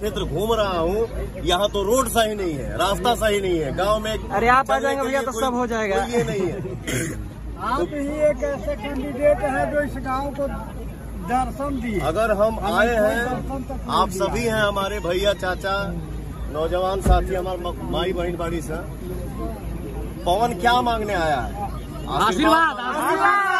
क्षेत्र घूम रहा हूँ यहाँ तो रोड सही नहीं है रास्ता सही नहीं है गाँव में अरे आप आ जाएँगे भैया तो सब हो जाएगा। ये नहीं है। आप ही एक ऐसे कैंडिडेट है जो इस गाँव को दर्शन दिए। अगर हम आए हैं आप सभी हैं हमारे भैया चाचा नौजवान साथी हमारे माई बहन बाड़ी से। पवन क्या मांगने आया है? आशीर्वाद।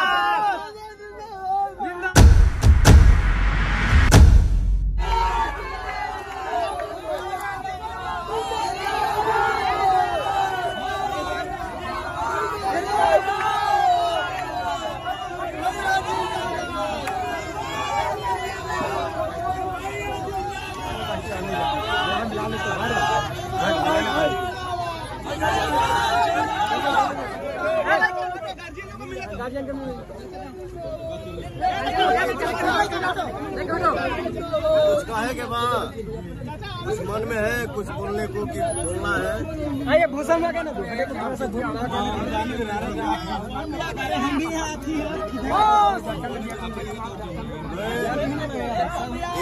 कुछ कहे के बाद कुछ मन में है कुछ बोलने को कि बोलना है। आइए भूषण में ना भैया को थोड़ा मैं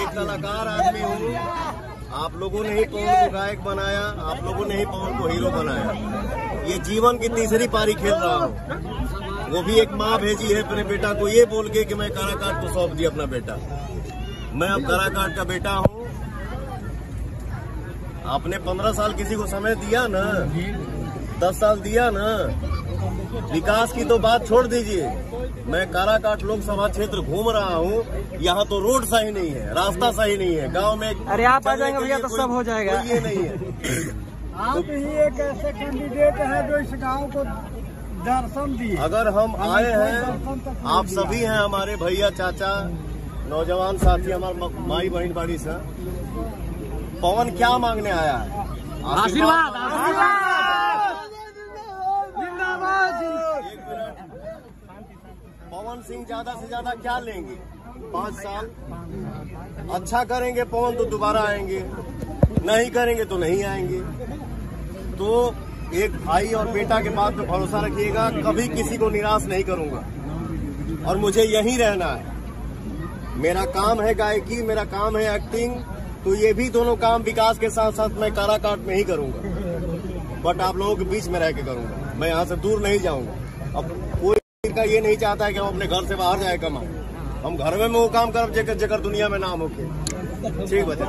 एक कलाकार आदमी हूँ। आप लोगों ने ही पवन को गायक बनाया, आप लोगों ने ही पवन को हीरो बनाया। ये जीवन की तीसरी पारी खेल रहा हूँ। वो भी एक माँ भेजी है अपने बेटा को, ये बोल के कि मैं काराकाट को सौंप दिया अपना बेटा। मैं अब काराकाट का बेटा हूँ। आपने पंद्रह साल किसी को समय दिया ना? दस साल दिया ना? विकास की तो बात छोड़ दीजिए। मैं काराकाट लोकसभा क्षेत्र घूम रहा हूँ। यहाँ तो रोड सही नहीं है रास्ता सही नहीं है। गाँव में अरे आप आ जाएँगे भैया तो सब हो जाएगा। ये नहीं है। आप ही एक ऐसे कैंडिडेट है जो इस गाँव को दर्शन दिए। अगर हम आए हैं नहीं आप सभी हैं हमारे भैया चाचा नौजवान साथी हमारे माई बहन बाड़ी से। पवन क्या मांगने आया है? आशीर्वाद एक मिनट सिंह ज़्यादा से ज़्यादा क्या लेंगे? पाँच साल। अच्छा करेंगे पवन तो दोबारा आएँगे। नहीं करेंगे तो नहीं आएँगे। तो एक भाई और बेटा के बात पे भरोसा रखिएगा, कभी किसी को निराश नहीं करूँगा। और मुझे यहीं रहना है। मेरा काम है गायकी, मेरा काम है एक्टिंग तो ये भी दोनों काम विकास के साथ साथ मैं काराकाट में ही करूँगा। बट आप लोगों के बीच में रह के करूँगा। मैं यहाँ से दूर नहीं जाऊँगा। अब कोई का ये नहीं चाहता है कि हम अपने घर से बाहर जाए कमाए। हम घर में वो काम कर, जेकर जेकर दुनिया में नाम होके। ठीक बचा